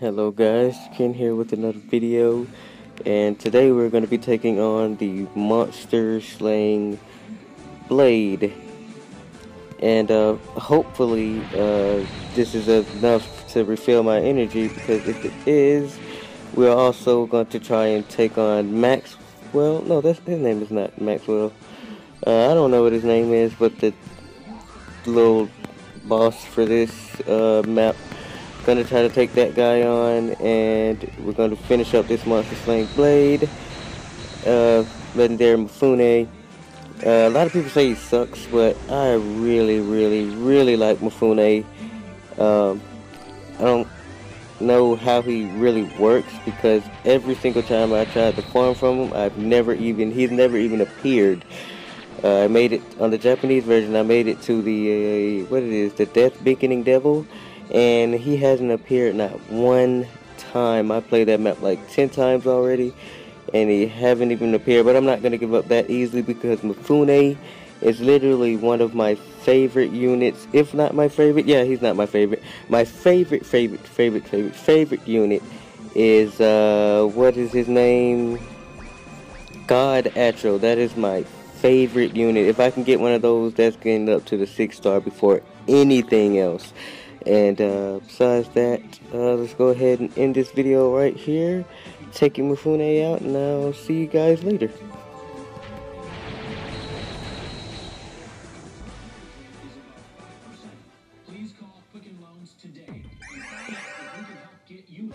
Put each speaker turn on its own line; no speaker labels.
Hello guys, Ken here with another video. And today we're going to be taking on the monster slaying blade. And uh, hopefully uh, this is enough to refill my energy because if it is we're also going to try and take on Maxwell. No that's his name is not Maxwell. Uh, I don't know what his name is but the little boss for this uh, map Gonna try to take that guy on and we're gonna finish up this Monster Slaying Blade. Uh, legendary Mifune. Uh, a lot of people say he sucks, but I really, really, really like Mifune. Um, I don't know how he really works because every single time I tried to farm from him, I've never even, he's never even appeared. Uh, I made it, on the Japanese version, I made it to the, uh, what it is, the Death Beaconing Devil and he hasn't appeared not one time. I played that map like 10 times already, and he haven't even appeared, but I'm not going to give up that easily because Mifune is literally one of my favorite units, if not my favorite. Yeah, he's not my favorite. My favorite, favorite, favorite, favorite, favorite unit is, uh, what is his name? God Atro. That is my favorite unit. If I can get one of those, that's getting up to the 6 star before anything else. And uh, besides that, uh, let's go ahead and end this video right here. Take your Mifune out, and I'll see you guys later. Please call Quicken Loans today. We can help get you.